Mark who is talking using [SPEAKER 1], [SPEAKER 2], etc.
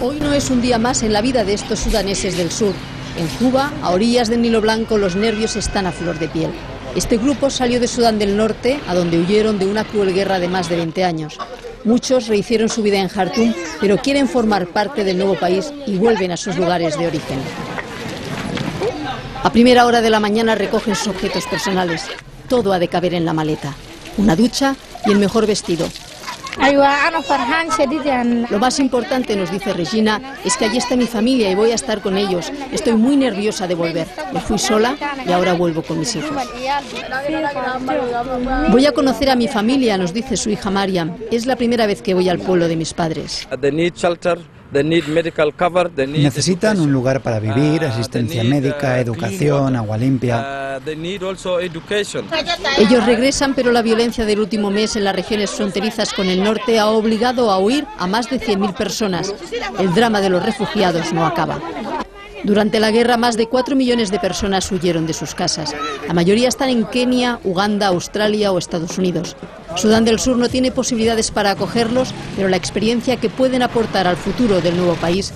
[SPEAKER 1] Hoy no es un día más en la vida de estos sudaneses del sur. En Cuba, a orillas del Nilo Blanco, los nervios están a flor de piel. Este grupo salió de Sudán del Norte, a donde huyeron de una cruel guerra de más de 20 años. Muchos rehicieron su vida en Jartum, pero quieren formar parte del nuevo país y vuelven a sus lugares de origen. A primera hora de la mañana recogen sus objetos personales. Todo ha de caber en la maleta. Una ducha y el mejor vestido. Lo más importante, nos dice Regina, es que allí está mi familia y voy a estar con ellos. Estoy muy nerviosa de volver. Me fui sola y ahora vuelvo con mis hijos. Voy a conocer a mi familia, nos dice su hija Mariam. Es la primera vez que voy al pueblo de mis padres.
[SPEAKER 2] Necesitan un lugar para vivir, asistencia médica, educación, agua limpia.
[SPEAKER 1] Ellos regresan, pero la violencia del último mes en las regiones fronterizas con el norte ha obligado a huir a más de 100.000 personas. El drama de los refugiados no acaba. Durante la guerra, más de 4 millones de personas huyeron de sus casas. La mayoría están en Kenia, Uganda, Australia o Estados Unidos. Sudán del Sur no tiene posibilidades para acogerlos, pero la experiencia que pueden aportar al futuro del nuevo país